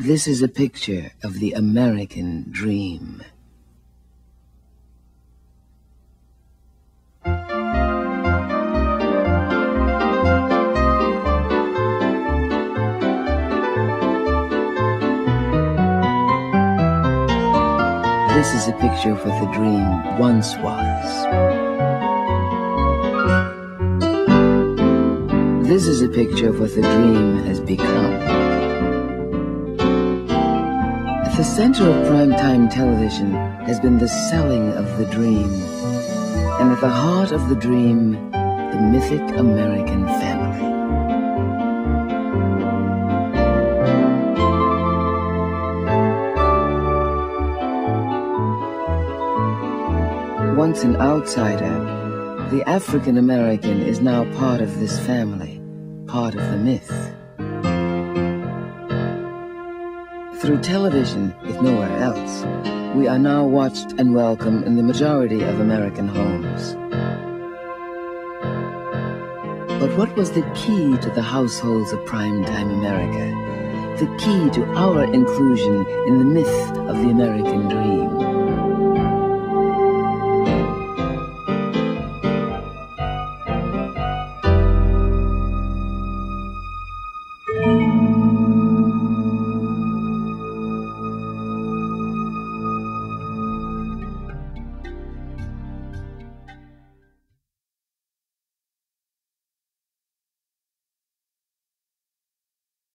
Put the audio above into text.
This is a picture of the American dream. This is a picture of what the dream once was. This is a picture of what the dream has become. The center of primetime television has been the selling of the dream, and at the heart of the dream, the mythic American family. Once an outsider, the African American is now part of this family, part of the myth. Through television, if nowhere else, we are now watched and welcome in the majority of American homes. But what was the key to the households of primetime America? The key to our inclusion in the myth of the American dream?